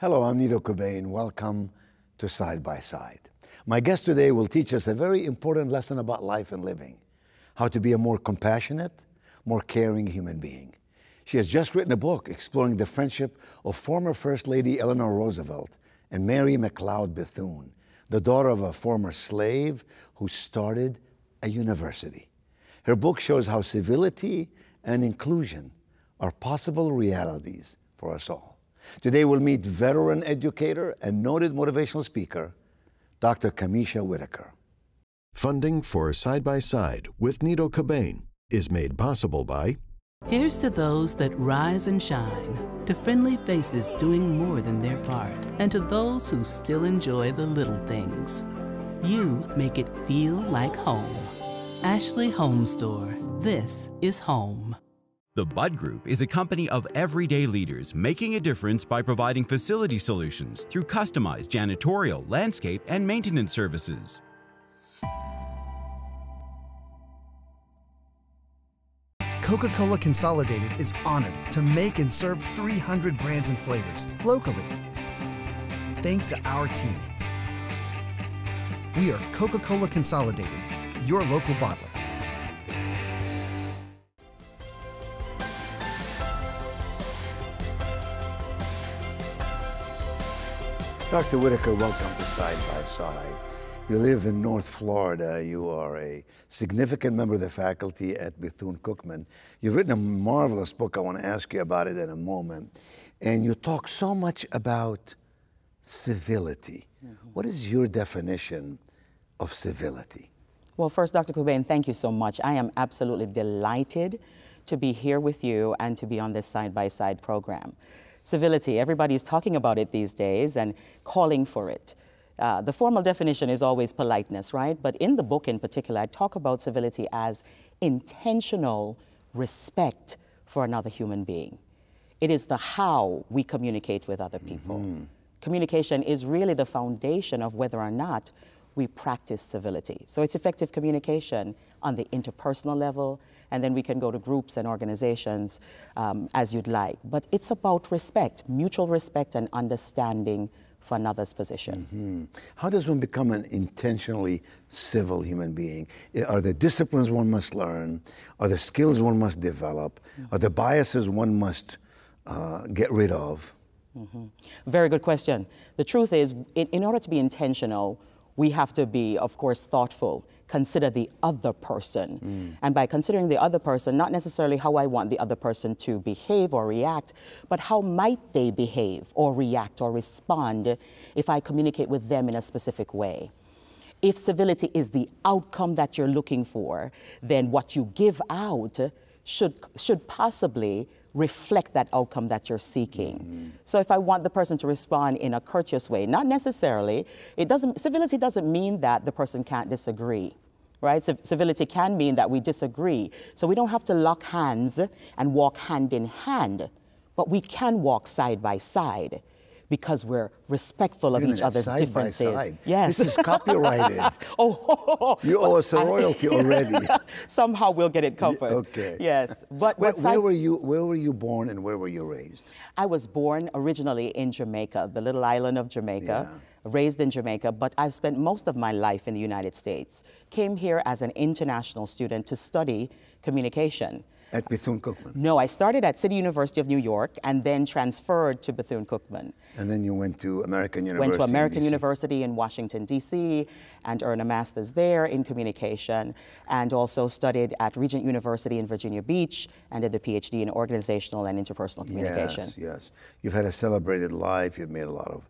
Hello, I'm Nido Qubein. Welcome to Side by Side. My guest today will teach us a very important lesson about life and living how to be a more compassionate, more caring human being. She has just written a book exploring the friendship of former First Lady Eleanor Roosevelt and Mary McLeod Bethune, the daughter of a former slave who started a university. Her book shows how civility and inclusion are possible realities for us all. Today we'll meet veteran educator and noted motivational speaker, Dr. Camesha Whittaker. Funding for Side by Side with Nido Qubein is made possible by Here's to those that rise and shine, to friendly faces doing more than their part, and to those who still enjoy the little things. You make it feel like home. Ashley Home Store. This is home. The Budd Group is a company of everyday leaders making a difference by providing facility solutions through customized janitorial, landscape, and maintenance services. Coca Cola Consolidated is honored to make and serve 300 brands and flavors locally. Thanks to our teammates. We are Coca Cola Consolidated, your local bottler. Dr. Whittaker, welcome to Side by Side. You live in North Florida. You are a significant member of the faculty at Bethune Cookman. You've written a marvelous book. I want to ask you about it in a moment. And you talk so much about civility. Mm -hmm. What is your definition of civility? Well, first, Dr. Qubein, thank you so much. I am absolutely delighted to be here with you and to be on this side by side program. Civility, everybody is talking about it these days and calling for it. Uh, the formal definition is always politeness, right? But in the book in particular, I talk about civility as intentional respect for another human being. It is the how we communicate with other people. Mm -hmm. Communication is really the foundation of whether or not we practice civility. So it's effective communication on the interpersonal level, and then we can go to groups and organizations um, as you'd like. But it's about respect, mutual respect and understanding for another's position. Mm -hmm. How does one become an intentionally civil human being? Are there disciplines one must learn? Are there skills one must develop? Mm -hmm. Are there biases one must uh, get rid of? Mm -hmm. Very good question. The truth is, in, in order to be intentional, we have to be, of course, thoughtful consider the other person. Mm. And by considering the other person, not necessarily how I want the other person to behave or react, but how might they behave or react or respond if I communicate with them in a specific way. If civility is the outcome that you're looking for, then what you give out should, should possibly reflect that outcome that you're seeking. Mm -hmm. So if I want the person to respond in a courteous way, not necessarily, it doesn't, civility doesn't mean that the person can't disagree. Right? Civility can mean that we disagree. So we don't have to lock hands and walk hand in hand, but we can walk side by side because we're respectful of each other's side differences. By side. Yes. This is copyrighted. oh, you owe us a royalty already. Somehow we'll get it covered. Okay. Yes. But where, where were you where were you born and where were you raised? I was born originally in Jamaica, the little island of Jamaica. Yeah. Raised in Jamaica, but I've spent most of my life in the United States. Came here as an international student to study communication. At Bethune-Cookman? No, I started at City University of New York and then transferred to Bethune-Cookman. And then you went to American University Went to American in University in Washington, D.C., and earned a master's there in communication, and also studied at Regent University in Virginia Beach and did the PhD in organizational and interpersonal communication. Yes, yes. You've had a celebrated life. You've made a lot of,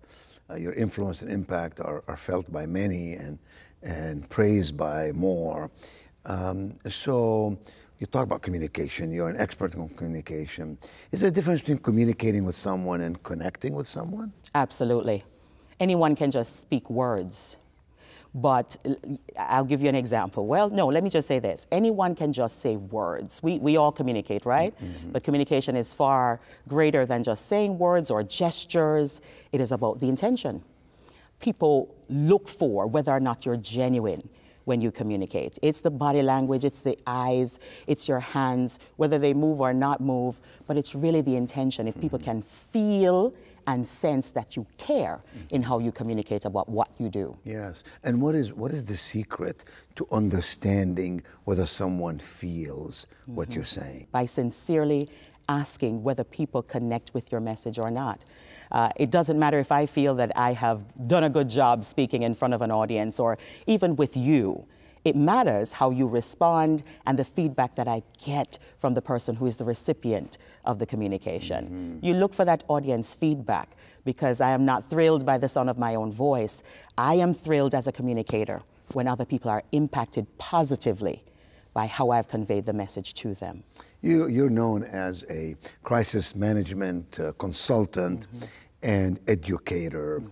uh, your influence and impact are, are felt by many and, and praised by more. Um, so, you talk about communication, you're an expert on communication. Is there a difference between communicating with someone and connecting with someone? Absolutely. Anyone can just speak words. But I'll give you an example. Well, no, let me just say this. Anyone can just say words. We, we all communicate, right? Mm -hmm. But communication is far greater than just saying words or gestures. It is about the intention. People look for whether or not you're genuine when you communicate. It's the body language, it's the eyes, it's your hands, whether they move or not move, but it's really the intention. If people mm-hmm. can feel and sense that you care in how you communicate about what you do. Yes. And what is what is the secret to understanding whether someone feels what mm-hmm. you're saying? by sincerely asking whether people connect with your message or not. Uh, it doesn't matter if I feel that I have done a good job speaking in front of an audience or even with you. It matters how you respond and the feedback that I get from the person who is the recipient of the communication. You look for that audience feedback because I am not thrilled by the sound of my own voice. I am thrilled as a communicator when other people are impacted positively by how I've conveyed the message to them. You, you're known as a crisis management uh, consultant and educator.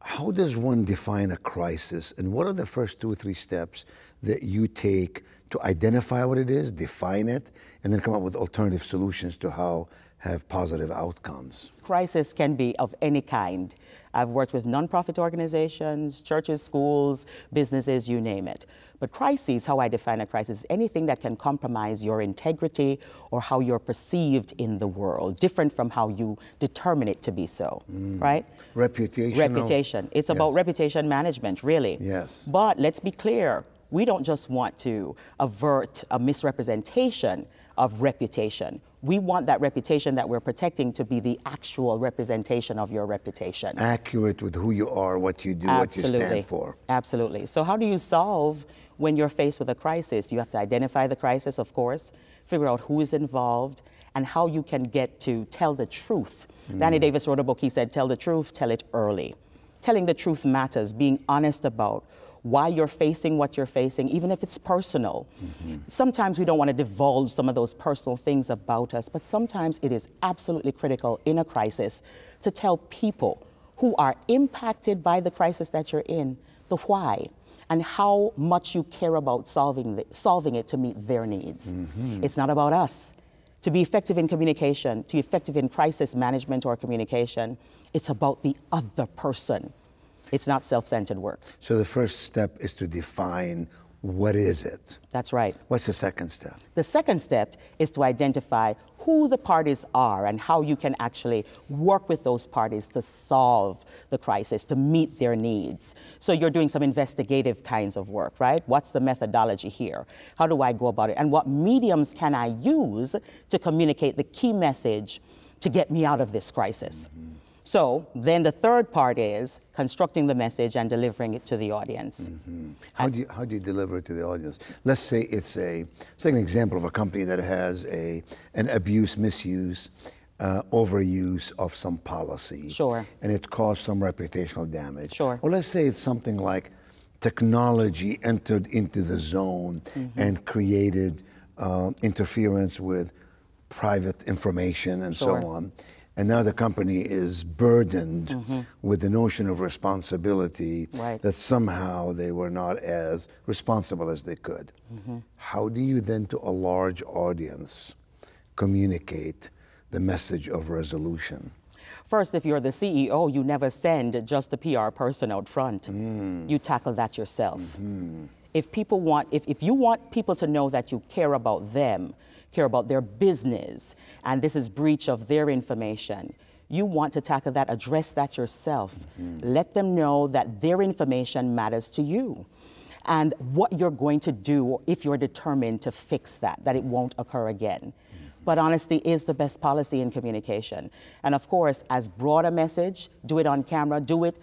How does one define a crisis, and what are the first two or three steps that you take to identify what it is, define it, and then come up with alternative solutions to how have positive outcomes? Crisis can be of any kind. I've worked with nonprofit organizations, churches, schools, businesses, you name it. But crises, how I define a crisis, is anything that can compromise your integrity or how you're perceived in the world, different from how you determine it to be so, mm. right? Reputation. Reputation. It's about reputation management, really. Yes. But let's be clear we don't just want to avert a misrepresentation of reputation. We want that reputation that we're protecting to be the actual representation of your reputation. Accurate with who you are, what you do, what you stand for. Absolutely. So, how do you solve when you're faced with a crisis? You have to identify the crisis, of course, figure out who is involved, and how you can get to tell the truth. Mm. Lanny Davis wrote a book, he said, Tell the truth, tell it early. Telling the truth matters, being honest about why you're facing what you're facing, even if it's personal. Mm-hmm. Sometimes we don't want to divulge some of those personal things about us, but sometimes it is absolutely critical in a crisis to tell people who are impacted by the crisis that you're in the why and how much you care about solving, the, solving it to meet their needs. Mm-hmm. It's not about us. To be effective in communication, to be effective in crisis management or communication, it's about the other person. It's not self centered work. So the first step is to define what is it. That's right. What's the second step? The second step is to identify who the parties are and how you can actually work with those parties to solve the crisis, to meet their needs. So you're doing some investigative kinds of work, right? What's the methodology here? How do I go about it? And what mediums can I use to communicate the key message to get me out of this crisis? So then the third part is constructing the message and delivering it to the audience. How do you how do you deliver it to the audience? Let's say it's a take an example of a company that has a an abuse, misuse, uh, overuse of some policy. Sure. And it caused some reputational damage. Sure. Or let's say it's something like technology entered into the zone Mm-hmm. and created um, interference with private information and Sure. so on. And now the company is burdened mm-hmm. with the notion of responsibility. Right. that somehow they were not as responsible as they could. Mm-hmm. How do you then, to a large audience, communicate the message of resolution? First, if you're the CEO, you never send just the PR person out front. Hmm. You tackle that yourself. Mm-hmm. If people want, if, if you want people to know that you care about them, care about their business, and this is breach of their information, you want to tackle that, address that yourself. Mm-hmm. Let them know that their information matters to you and what you're going to do if you're determined to fix that, that it won't occur again. Mm-hmm. But honesty is the best policy in communication. And of course, as broad a message, do it on camera, do it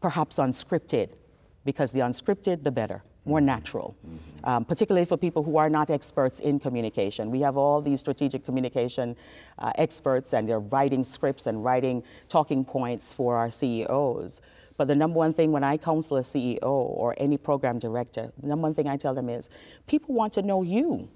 perhaps unscripted, because the unscripted, the better, more natural. Um, particularly for people who are not experts in communication. We have all these strategic communication uh, experts, and they're writing scripts and writing talking points for our CEOs. But the number one thing when I counsel a CEO or any program director, the number one thing I tell them is people want to know you.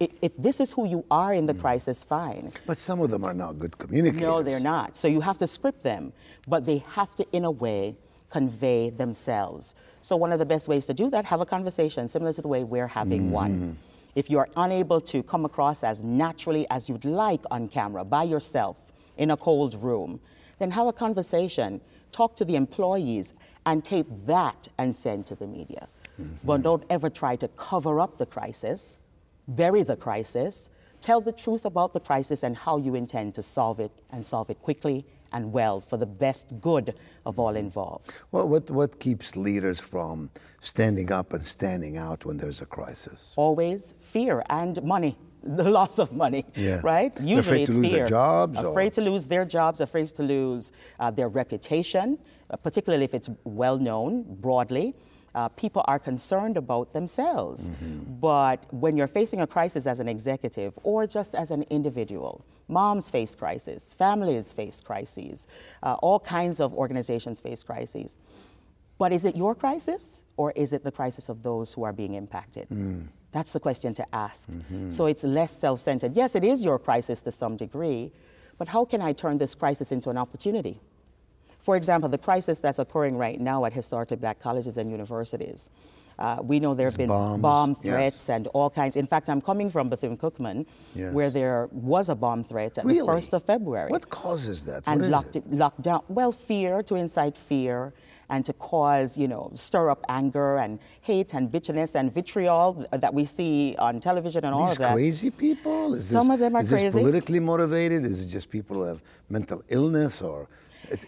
If, if this is who you are in the crisis, fine. But some of them are not good communicators. No, they're not. So you have to script them, but they have to, in a way, convey themselves. So one of the best ways to do that, have a conversation similar to the way we're having one. Mm-hmm. If you're unable to come across as naturally as you'd like on camera by yourself in a cold room, then have a conversation, talk to the employees, and tape that and send to the media. Mm-hmm. But don't ever try to cover up the crisis, bury the crisis, Tell the truth about the crisis and how you intend to solve it and solve it quickly and well for the best good of all involved. Well, what, what keeps leaders from standing up and standing out when there's a crisis? Always fear and money. The loss of money, Yeah. right? Usually afraid to it's lose fear. their jobs, or- Afraid to lose their jobs, afraid to lose uh, their reputation, uh, particularly if it's well known broadly. Uh, people are concerned about themselves. Mm-hmm. But when you're facing a crisis as an executive or just as an individual, moms face crises, families face crises, uh, all kinds of organizations face crises. But is it your crisis or is it the crisis of those who are being impacted? That's the question to ask. So it's less self centered. Yes, it is your crisis to some degree, but how can I turn this crisis into an opportunity? For example, the crisis that's occurring right now at historically black colleges and universities. Uh, we know there have been bombs, bomb yes. threats and all kinds. In fact, I'm coming from Bethune Cookman, Yes. where there was a bomb threat at Really? the 1st of February What causes that? and What is locked, it? locked down. Well, fear to incite fear and to cause, you know, stir up anger and hate and bitterness and vitriol that we see on television and all of that. crazy people? Is Some this, of them are is this crazy. politically motivated? Is it just people who have mental illness or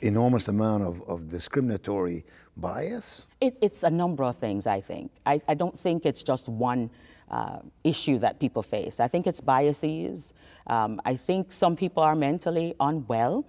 enormous amount of, of discriminatory bias? It, it's a number of things, I think. I, I don't think it's just one uh, issue that people face. I think it's biases. Um, I think some people are mentally unwell.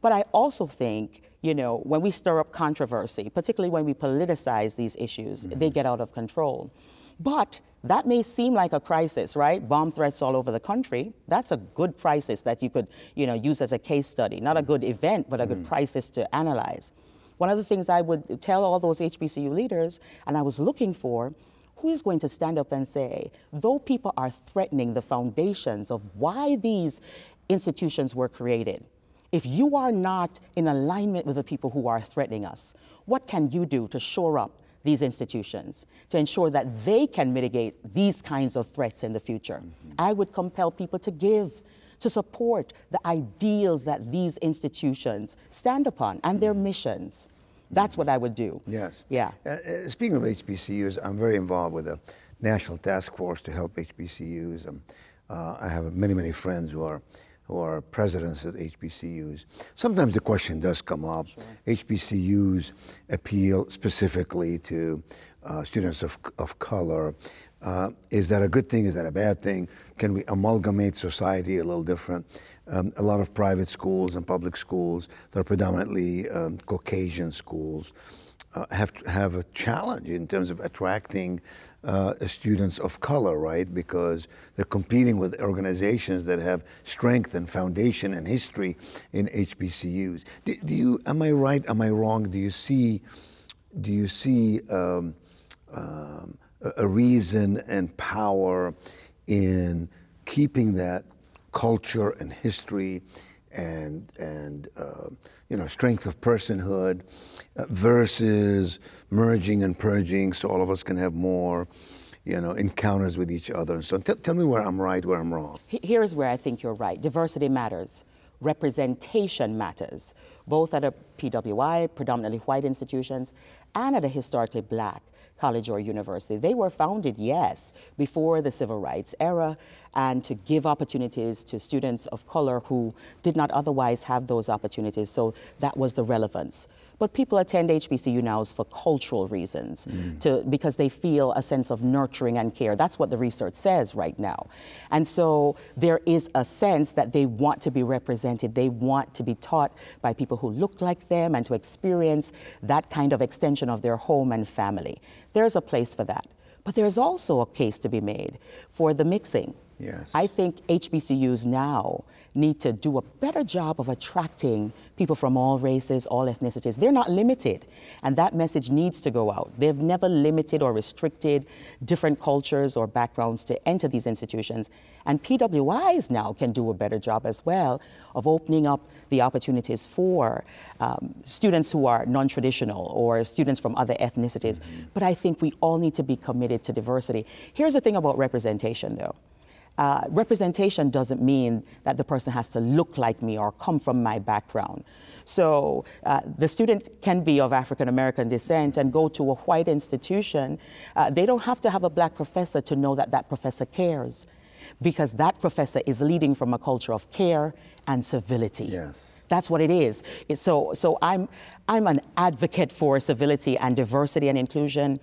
But I also think, you know, when we stir up controversy, particularly when we politicize these issues, they get out of control. But that may seem like a crisis, right? Bomb threats all over the country. That's a good crisis that you could, you know, use as a case study. Not a good event, but a good mm. crisis to analyze. One of the things I would tell all those HBCU leaders, and I was looking for, who is going to stand up and say, though people are threatening the foundations of why these institutions were created, if you are not in alignment with the people who are threatening us, what can you do to shore up these institutions to ensure that they can mitigate these kinds of threats in the future? I would compel people to give, to support the ideals that these institutions stand upon and their missions. That's what I would do. Yes. Yeah. Uh, uh, speaking of HBCUs, I'm very involved with a national task force to help HBCUs. Um, uh, I have many, many friends who are who are presidents at HBCUs. Sometimes the question does come up. HBCUs appeal specifically to uh, students of, of color. Uh, is that a good thing? Is that a bad thing? Can we amalgamate society a little different? Um, a lot of private schools and public schools that are predominantly um, Caucasian schools uh, have have a challenge in terms of attracting uh, students of color, right? Because they're competing with organizations that have strength and foundation and history in HBCUs. Do, do you? Am I right? Am I wrong? Do you see? Do you see um, um, a, a reason and power in keeping that culture and history and and uh, you know strength of personhood uh, versus merging and purging so all of us can have more you know encounters with each other and so. Tell, me where I'm right where I'm wrong Here's where I think you're right. Diversity matters. Representation matters, both at a PWI, predominantly white institutions, and at a historically black college or university. They were founded, yes, before the civil rights era, and to give opportunities to students of color who did not otherwise have those opportunities. So that was the relevance. But people attend HBCU nows for cultural reasons, mm. to, because they feel a sense of nurturing and care. That's what the research says right now. And so there is a sense that they want to be represented. They want to be taught by people who look like them and to experience that kind of extension of their home and family. There's a place for that. But there's also a case to be made for the mixing. Yes. I think HBCUs now need to do a better job of attracting people from all races, all ethnicities. They're not limited, and that message needs to go out. They've never limited or restricted different cultures or backgrounds to enter these institutions. And PWIs now can do a better job as well of opening up the opportunities for um, students who are non traditional or students from other ethnicities. But I think we all need to be committed to diversity. Here's the thing about representation, though. Uh, representation doesn't mean that the person has to look like me or come from my background. So uh, the student can be of African American descent and go to a white institution. Uh, they don't have to have a black professor to know that that professor cares. because that professor is leading from a culture of care and civility. Yes. That's what it is. It's so, so I'm, I'm an advocate for civility and diversity and inclusion.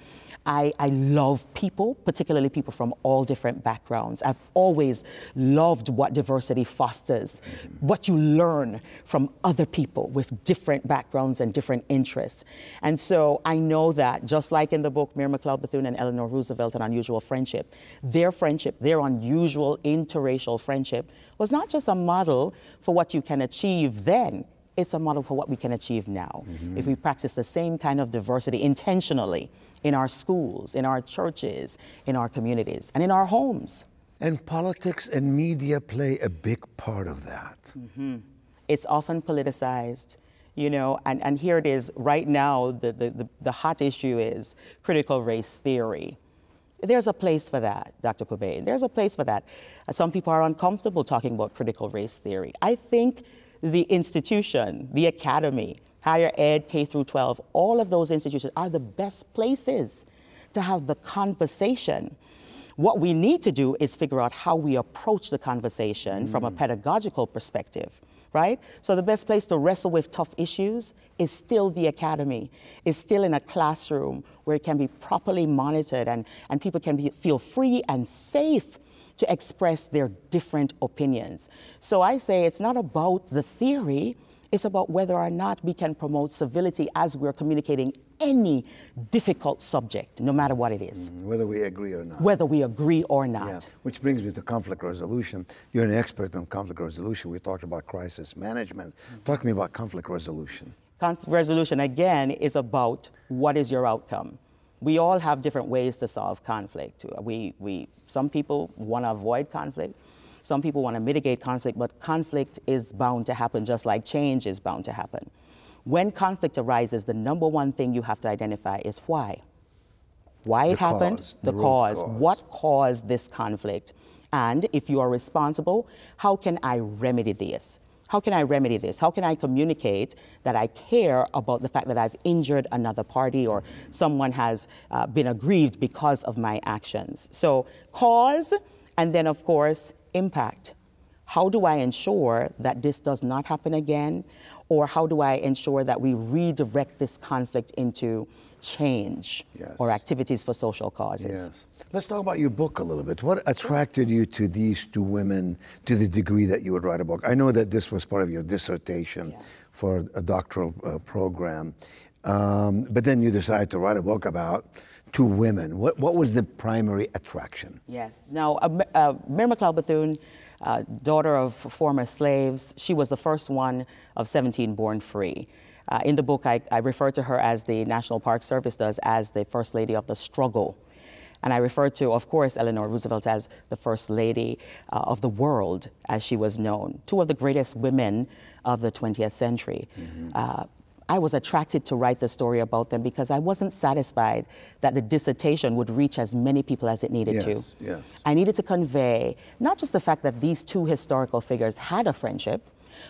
I, I love people, particularly people from all different backgrounds. I've always loved what diversity fosters, what you learn from other people with different backgrounds and different interests. And so I know that, just like in the book Mary McLeod Bethune and Eleanor Roosevelt, An Unusual Friendship, their friendship, their unusual interracial friendship, was not just a model for what you can achieve then, it's a model for what we can achieve now. Mm-hmm. If we practice the same kind of diversity intentionally in our schools, in our churches, in our communities, and in our homes. And politics and media play a big part of that. Mm-hmm. It's often politicized, you know, and, and here it is right now, the, the, the, the hot issue is critical race theory. There's a place for that, Dr. Qubein. There's a place for that. Some people are uncomfortable talking about critical race theory. I think the institution, the academy, higher ed, K through 12, all of those institutions are the best places to have the conversation. What we need to do is figure out how we approach the conversation mm. from a mm. pedagogical perspective, right? So the best place to wrestle with tough issues is still the academy, is still in a classroom where it can be properly monitored and, and people can be, feel free and safe to express their different opinions. So I say it's not about the theory, it's about whether or not we can promote civility as we're communicating any difficult subject, no matter what it is. Mm, whether we agree or not. Whether we agree or not. Yeah. Which brings me to conflict resolution. You're an expert on conflict resolution. We talked about crisis management. Talk to me about conflict resolution. Conflict resolution, again, is about what is your outcome we all have different ways to solve conflict. We, we, some people want to avoid conflict. Some people want to mitigate conflict, but conflict is bound to happen just like change is bound to happen. When conflict arises, the number one thing you have to identify is why. Why the it happened, cause, the, the cause, cause, what caused this conflict, and if you are responsible, how can I remedy this? How can I remedy this? How can I communicate that I care about the fact that I've injured another party or someone has uh, been aggrieved because of my actions? So, cause, and then, of course, impact. How do I ensure that this does not happen again? Or how do I ensure that we redirect this conflict into change yes. or activities for social causes? Yes. Let's talk about your book a little bit. What attracted you to these two women to the degree that you would write a book? I know that this was part of your dissertation yeah. for a doctoral uh, program, um, but then you decided to write a book about two women. What, what was the primary attraction? Yes. Now, uh, uh, Mary McLeod Bethune, uh, daughter of former slaves, she was the first one of 17 born free. Uh, in the book, I, I refer to her as the National Park Service does as the First Lady of the Struggle. And I refer to, of course, Eleanor Roosevelt as the First Lady uh, of the world, as she was known, two of the greatest women of the 20th century. Mm-hmm. Uh, I was attracted to write the story about them because I wasn't satisfied that the dissertation would reach as many people as it needed yes, to. Yes. I needed to convey not just the fact that these two historical figures had a friendship,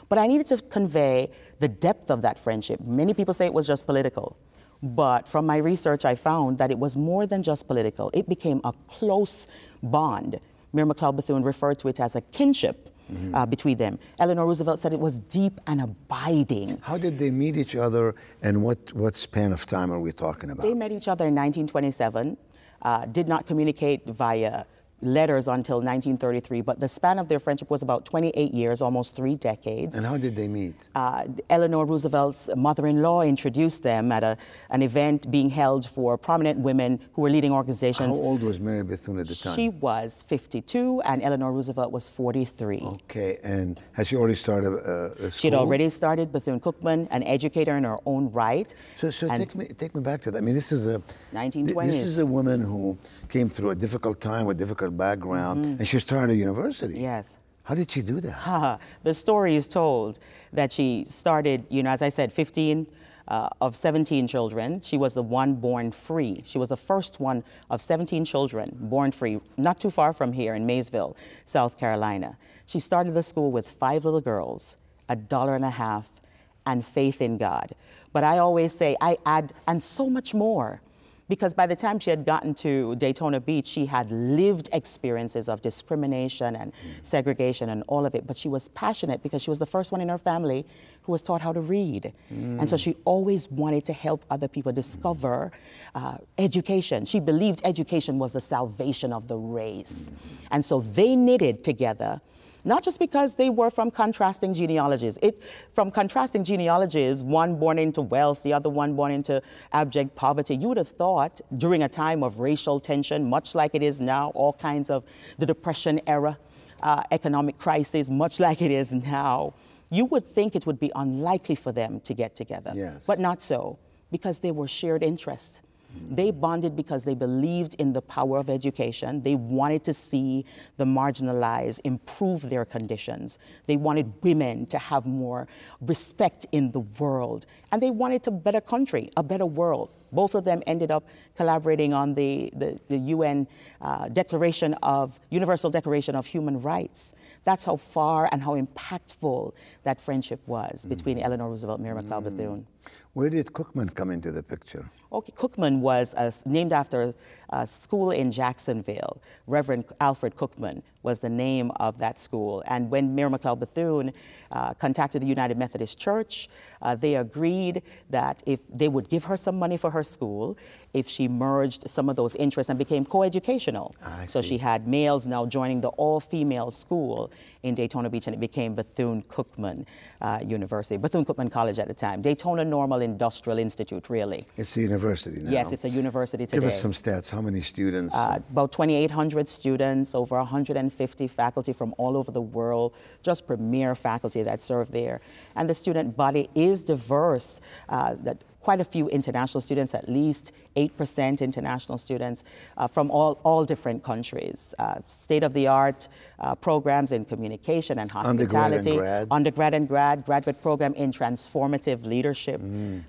but I needed to convey the depth of that friendship. Many people say it was just political. But from my research, I found that it was more than just political. It became a close bond. Mary McLeod Bethune referred to it as a kinship mm-hmm. uh, between them. Eleanor Roosevelt said it was deep and abiding. How did they meet each other, and what, what span of time are we talking about? They met each other in 1927, uh, did not communicate via letters until 1933, but the span of their friendship was about 28 years, almost three decades. And how did they meet? Uh, Eleanor Roosevelt's mother-in-law introduced them at a, an event being held for prominent women who were leading organizations. How old was Mary Bethune at the time? She was 52, and Eleanor Roosevelt was 43. Okay, and has she already started uh, a school? She had already started Bethune-Cookman, an educator in her own right. So, so take, me, take me back to that. I mean, this is a... 1920s. This is a woman who came through a difficult time with difficult background, mm -hmm. and she started a university. Yes. How did she do that? the story is told that she started, you know, as I said, 15 uh, of 17 children. She was the one born free. She was the first one of 17 children born free, not too far from here in Mayesville, South Carolina. She started the school with five little girls, a dollar and a half, and faith in God. But I always say, I add, and so much more because by the time she had gotten to Daytona Beach, she had lived experiences of discrimination and segregation and all of it. But she was passionate because she was the first one in her family who was taught how to read. And so she always wanted to help other people discover uh, education. She believed education was the salvation of the race. And so they knitted together not just because they were from contrasting genealogies. It, from contrasting genealogies, one born into wealth, the other one born into abject poverty, you would have thought during a time of racial tension, much like it is now, all kinds of the Depression era, uh, economic crisis, much like it is now, you would think it would be unlikely for them to get together. Yes. But not so, because they were shared interests. They bonded because they believed in the power of education. They wanted to see the marginalized improve their conditions. They wanted women to have more respect in the world. And they wanted a better country, a better world. Both of them ended up collaborating on the, the, the UN uh, Declaration of, Universal Declaration of Human Rights. That's how far and how impactful that friendship was between Eleanor Roosevelt and Mary McLeod Bethune. Where did Cookman come into the picture? Okay, Cookman was uh, named after a school in Jacksonville. Reverend Alfred Cookman was the name of that school. And when Mary McLeod Bethune uh, contacted the United Methodist Church, uh, they agreed that if they would give her some money for her school, if she merged some of those interests and became co-educational. I so see. she had males now joining the all-female school in Daytona Beach, and it became Bethune-Cookman uh, University, Bethune-Cookman College at the time. Daytona Normal Industrial Institute, really. It's a university now. Yes, it's a university today. Give us some stats. How many students? Uh, about 2,800 students, over 150 faculty from all over the world, just premier faculty that serve there. And the student body is diverse. Uh, that quite a few international students, at least 8% international students uh, from all, all different countries. Uh, State-of-the-art uh, programs in communication and hospitality. Undergrad and grad. Undergrad and grad, graduate program in transformative leadership.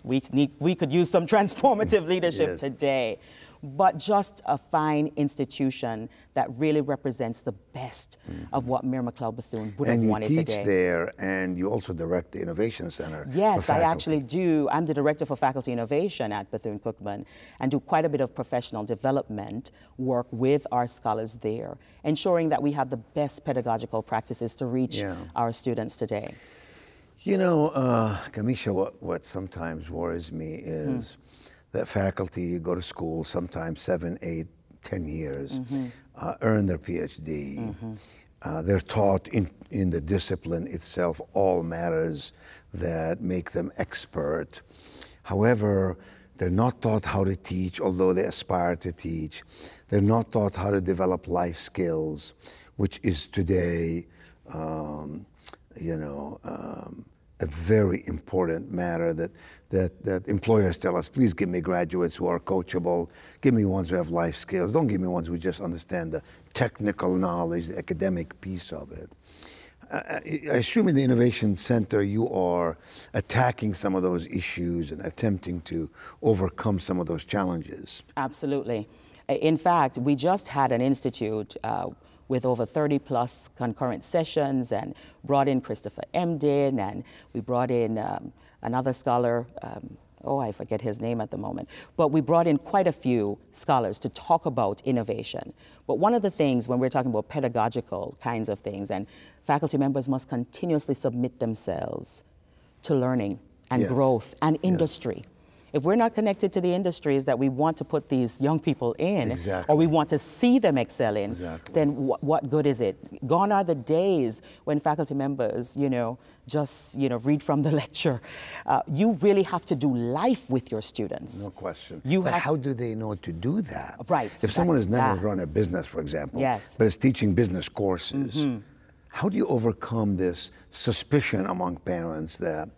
We, need, we could use some transformative leadership Yes. today but just a fine institution that really represents the best of what Mary McLeod Bethune would Mm-hmm. and you teach there, and you also direct the Innovation Center. Yes, I actually do. I'm the director for faculty innovation at Bethune Cookman and do quite a bit of professional development work with our scholars there, ensuring that we have the best pedagogical practices to reach Yeah. our students today. You know, uh, Camesha, what, what sometimes worries me Hmm. is that faculty go to school sometimes seven, eight, ten years, Mm-hmm. uh, earn their PhD. Uh, they're taught in, in the discipline itself all matters that make them expert. However, they're not taught how to teach, although they aspire to teach. They're not taught how to develop life skills, which is today, um, you know, um, a very important matter that, that, that employers tell us, please give me graduates who are coachable, give me ones who have life skills, don't give me ones who just understand the technical knowledge, the academic piece of it. I assume in the Innovation Center you are attacking some of those issues and attempting to overcome some of those challenges. Absolutely. In fact, we just had an institute uh, with over 30 plus concurrent sessions and brought in Christopher Emdin and we brought in um, another scholar. Um, Oh, I forget his name at the moment. But we brought in quite a few scholars to talk about innovation. But one of the things when we're talking about pedagogical kinds of things, and faculty members must continuously submit themselves to learning and Yes. growth and industry. If we're not connected to the industries that we want to put these young people in, Exactly. or we want to see them excel in, Exactly. then wh- what good is it? Gone are the days when faculty members, you know, just you know read from the lecture. Uh, you really have to do life with your students. No question. You but have- how do they know to do that? Right, If someone has never that. run a business, for example, Yes. But is teaching business courses, how do you overcome this suspicion among parents that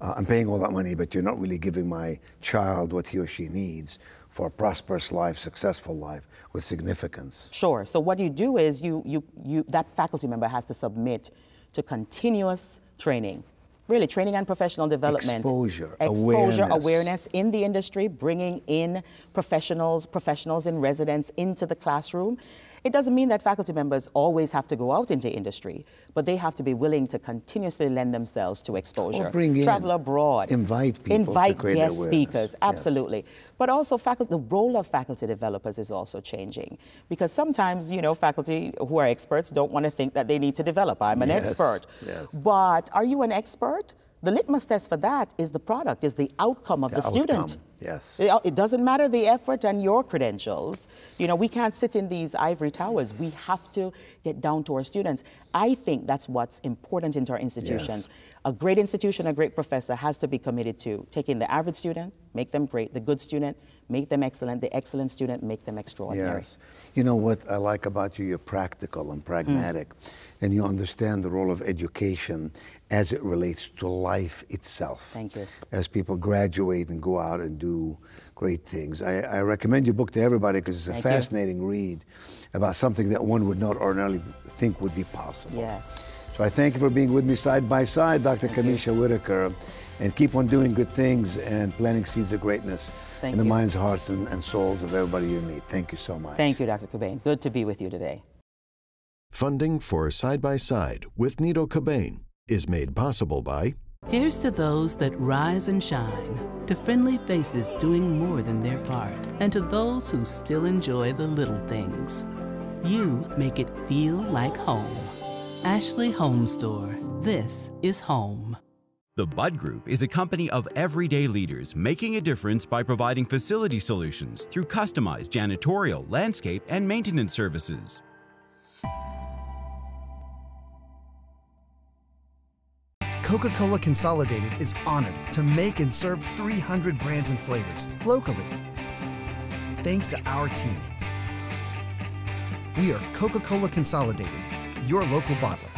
uh, I'm paying all that money, but you're not really giving my child what he or she needs for a prosperous life, successful life with significance? Sure. So what you do is you, you, you, that faculty member has to submit to continuous training. Really, training and professional development. Exposure, Exposure, awareness. awareness in the industry, bringing in professionals, professionals in residence into the classroom. It doesn't mean that faculty members always have to go out into industry, but they have to be willing to continuously lend themselves to exposure. Or bring in, travel abroad, invite people, invite to guest speakers, Yes. absolutely. But also, faculty, the role of faculty developers is also changing because sometimes, you know, faculty who are experts don't want to think that they need to develop. I'm an Yes, expert. yes. But are you an expert? The litmus test for that is the product, is the outcome of The the, student. Yes. It, uh, it doesn't matter the effort and your credentials. You know, we can't sit in these ivory towers. We have to get down to our students. I think that's what's important into our institutions. Yes. A great institution, a great professor has to be committed to taking the average student, make them great, the good student, make them excellent, the excellent student, make them extraordinary. Yes. You know what I like about you? You're practical and pragmatic, mm. and you understand the role of education as it relates to life itself. Thank you. As people graduate and go out and do great things. I, I recommend your book to everybody because it's a Thank you. fascinating read about something that one would not ordinarily think would be possible. Yes. So I thank you for being with me side by side, Dr. Camesha Whittaker, and keep on doing good things and planting seeds of greatness Thank in the you. minds, hearts, and, and souls of everybody you meet. Thank you so much. Thank you, Dr. Qubein. Good to be with you today. Funding for Side by Side with Nido Qubein is made possible by Here's to those that rise and shine, to friendly faces doing more than their part, and to those who still enjoy the little things. You make it feel like home. Ashley Home Store. This is home. The Budd Group is a company of everyday leaders making a difference by providing facility solutions through customized janitorial, landscape, and maintenance services. Coca Cola Consolidated is honored to make and serve 300 brands and flavors locally. Thanks to our teammates. We are Coca Cola Consolidated, your local bottler.